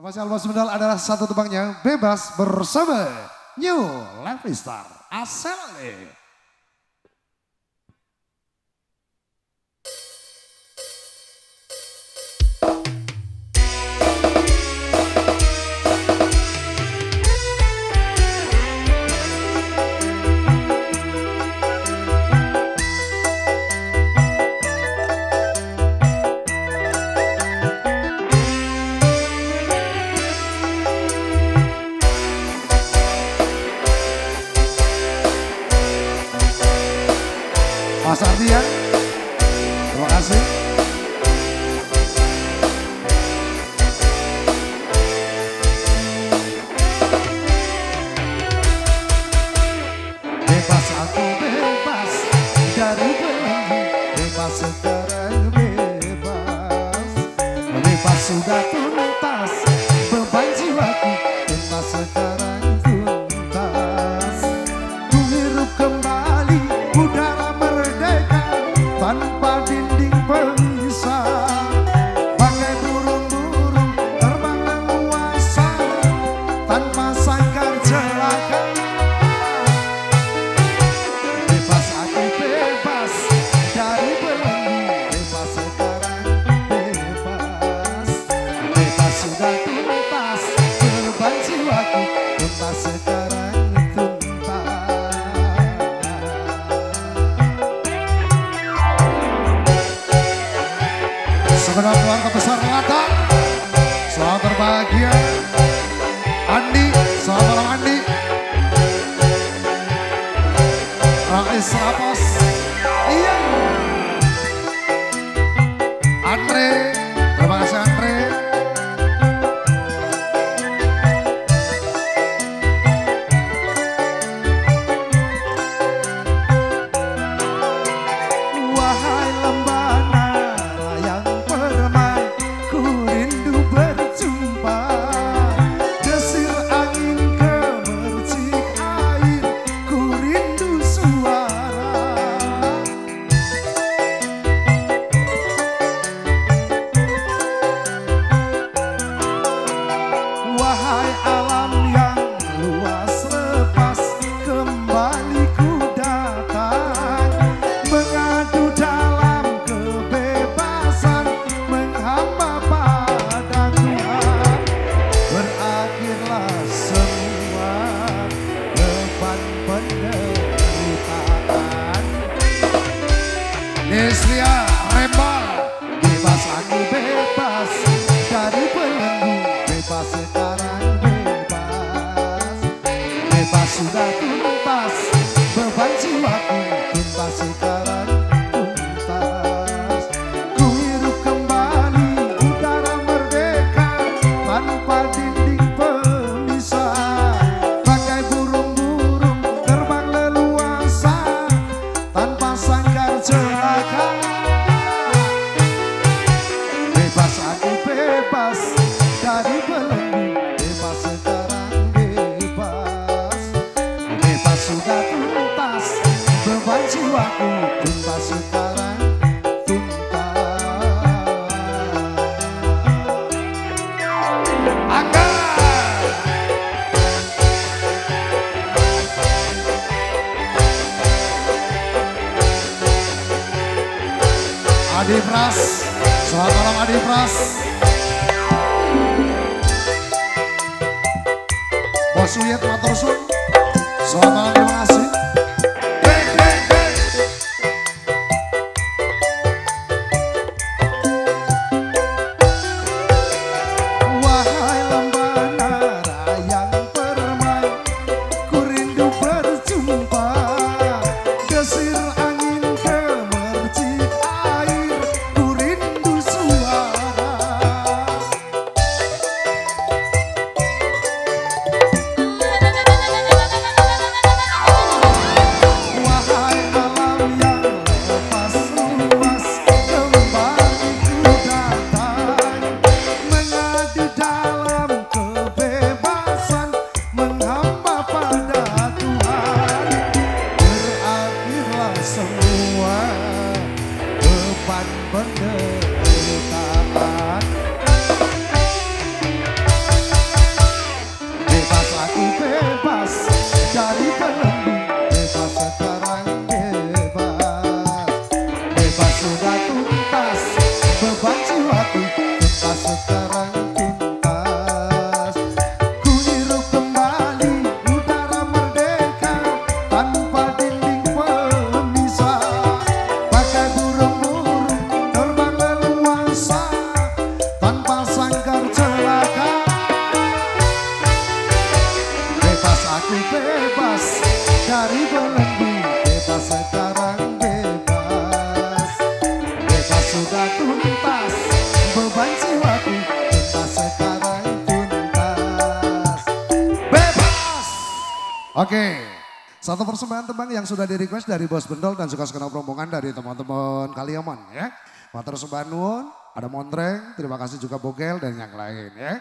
Masih Almas Medal adalah satu tebangnya bebas bersama New Life Star. Eh. Mas Ardian. Ya. Terima kasih. Bebas aku bebas dari benih, bebas sekarang bebas, bebas sudah. Segenap keluarga besar Latak Selamat berbahagia. Andi, selamat malam Andi. Rais Rapos. music. sudah tuntas. Beban jiwaku tuntas sekarang Adi Pras Selamat malam Adi Pras Bos Uyet Matosun Selamat malam, terima kasih. semua depan Oke. Satu persembahan tembang yang sudah di request dari Bos Bendol dan juga segenap rombongan dari teman-teman Kaliaman ya. Matur sembah nuwun, ada Montreng, terima kasih juga Bogel dan yang lain ya.